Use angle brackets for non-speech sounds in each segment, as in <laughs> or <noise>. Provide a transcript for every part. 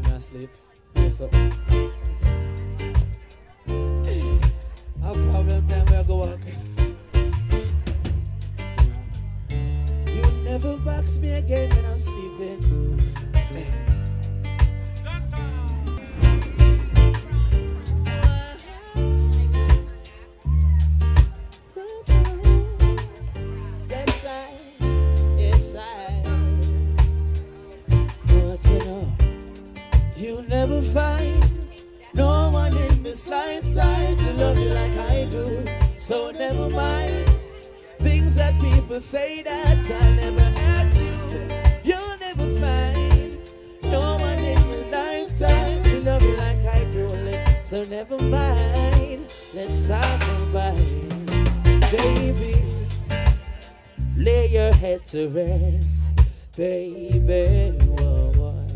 me asleep. Yes, up. A problem we go walk. You never box me again when I'm sleeping. People say that I'll never hurt you. You'll never find no one in this lifetime to love you like I do. So never mind, let's about it, baby. Lay your head to rest, baby. Whoa, whoa.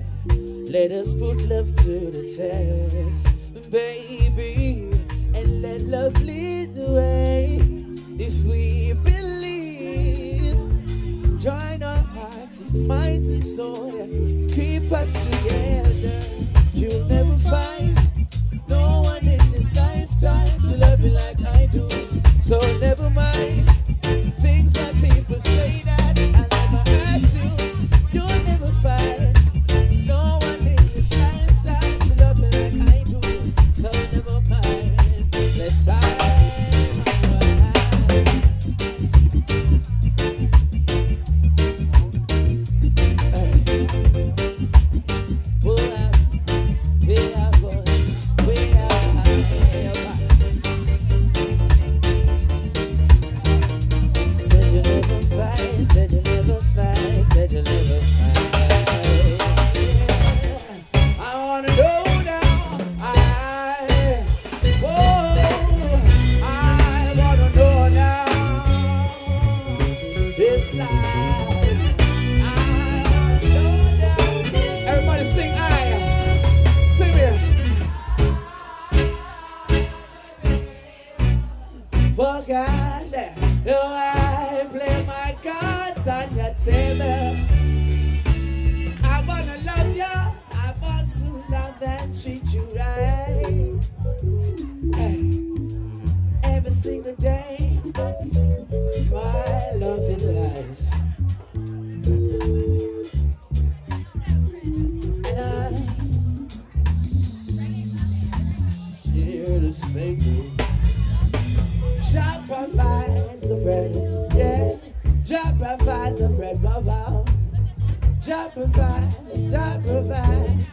Let us put love to the test, baby, and let love lead the way. If we join our hearts, minds, and soul, keep us together. You'll never find no one in this lifetime to love you like I do. So never mind things that people say that I never hurt you. You'll never find no one in this lifetime to love you like I do. So never mind. Let's Said Gosh, I play my cards on your table? I wanna love you, I want to love and treat you right. Every single day of my loving life. And I the same. Jah provides the bread, yeah. Jah provides the bread, wow, wow. Jah provides, Jah provides.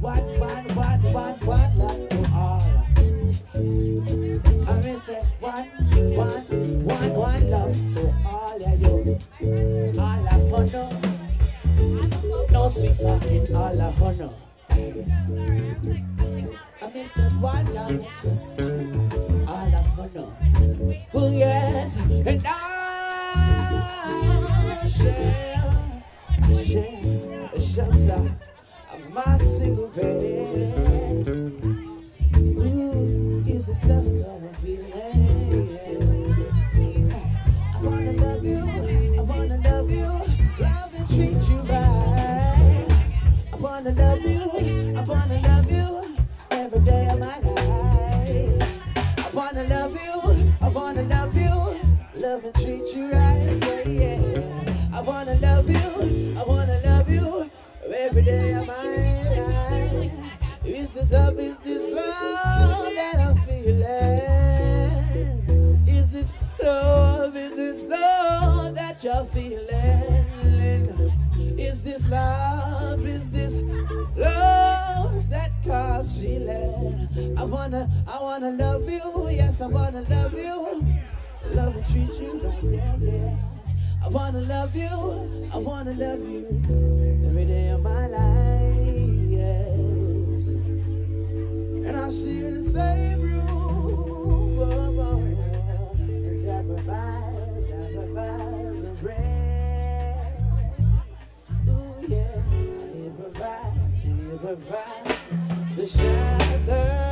What, what, what, what, what love to all. I mean, say one, one, one, one love to all of you. All of honor. No sweet talking, all of honor. I mean, say one love, yes. Oh, yes. And I share, I share the shelter of my single bed. Ooh, is this love that I'm feeling? Wanna love you, yes, I wanna love you. Love and treat you right, yeah, yeah. I wanna love you, I wanna love you every day of my life, yes. And I share the same room, oh, oh, oh, and Jah provides the bread. Ooh, yeah, and He provides, and He provides the shelter.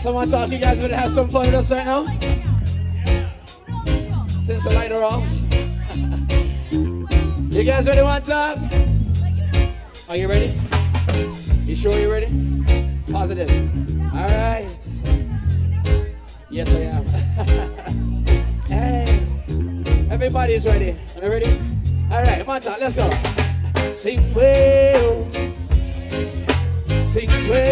Someone talk, you guys better have some fun with us right now. Since the light are off. <laughs> you guys ready one time? Are you ready? You sure you're ready? Positive. All right. Yes, I am. <laughs> hey, everybody's ready. Are you ready? All right, one let's go. Sing well, sing well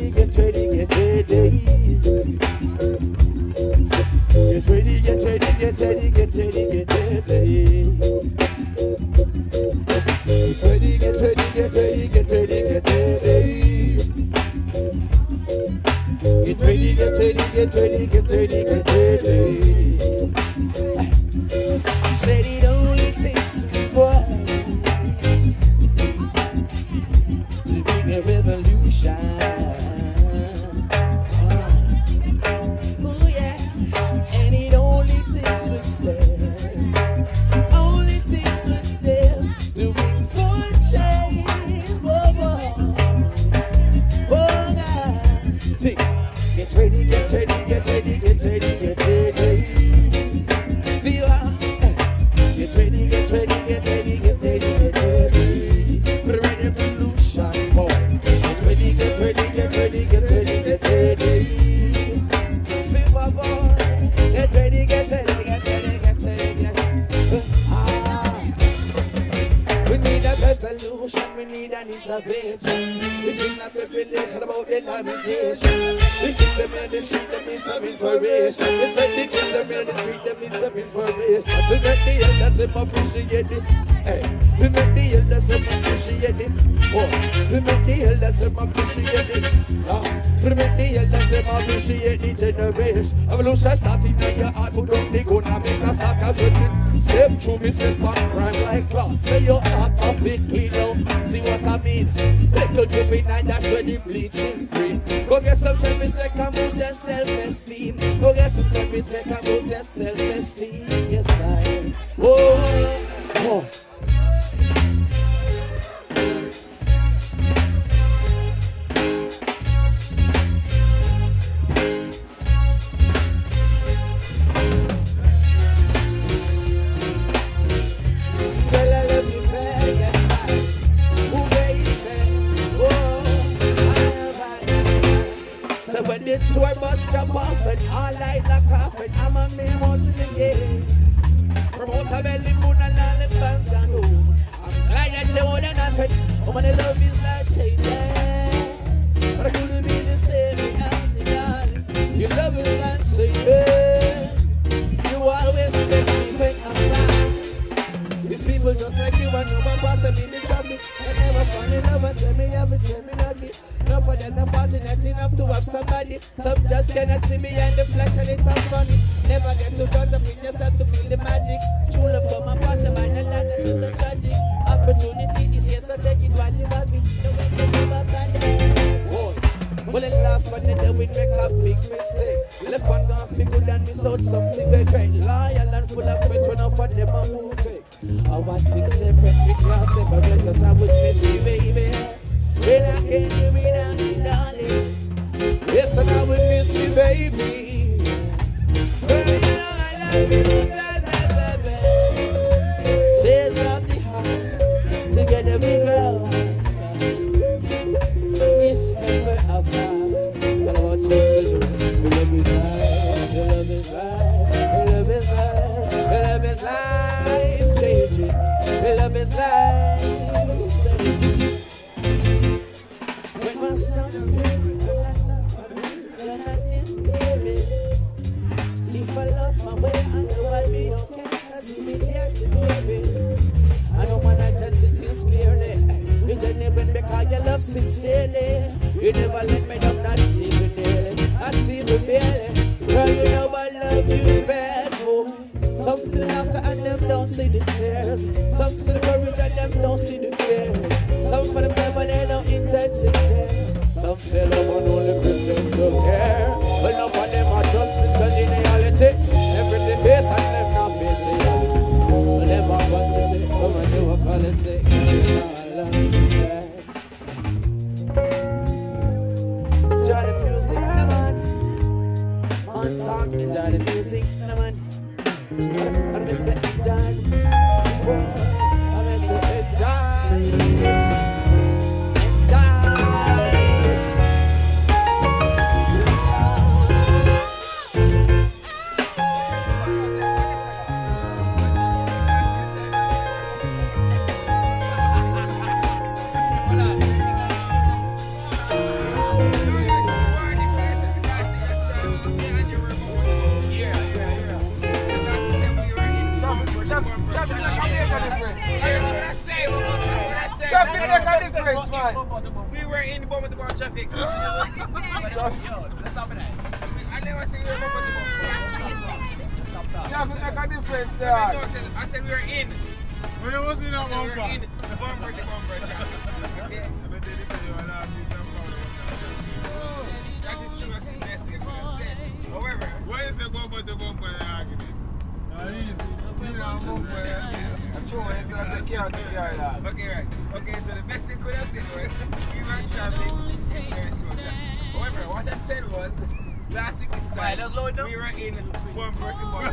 you get to need an intervention. It's in the population about the lamentation. The kids them in the street, that need some inspiration. it's said the kids them in the street, them need some inspiration. To make the elders them appreciate it. Hey, we make the elders them appreciate it. Oh, we make the elders them appreciate it. Ah, we make the elders them appreciate the generation. Evolution starting in your heart, put on the gonna make a start as with Step through me, step on crime like clock. Say your heart of it clean out. See what I mean? Little juvenile, that's where the bleaching green. Go get some self-respect and boost your self-esteem. Go get some self-respect and boost your self-esteem. Yes, I. Oh, oh. cannot see me in the flesh and it's not funny. Never get too caught up in yourself to feel the magic. True love for my passion, them and a lot that is the tragic. Opportunity is here, so take it while you have it. No way to give up and well, it last one day we make a big mistake. Left one gone feel good and miss out something we great. Loyal and full of faith when I for them a move fake. Our things separate, we can't separate us. I would miss you. life changing. Love is life saving. When my son's if I lost my way, I know I'll be okay, cause you be there to me. I know my intensities clearly. You genuine because your love sincerely. You never let me down, not even nearly, not even barely. Girl, you know some still laughter and them don't see the tears. Some see the courage and them don't see the fear. Some for themselves and they don't intend to share. Some say love and only pretend to care. But enough of them are just Traffic make a difference, man. We were in the bomb with the bar traffic. I never said we were bomb with the bomb. Traffic make a difference, I dog. said we were in. Well, you wasn't in that I said we were in the bomb with the bomb traffic. Okay? That is true. That's the best thing I said. However, Why is the bumper to bumper argument? Nah, he, he not bumper. Okay, right. Okay, so the best thing could have said was we in traffic, very slow. However, what I said was last time we were in one oh, did one?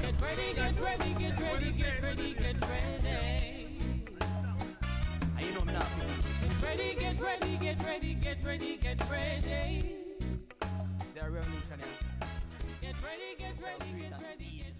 Get ready, get ready, get ready, get ready, get ready. Get ready, get ready, get ready, get ready, get ready. Get ready, get ready, get ready.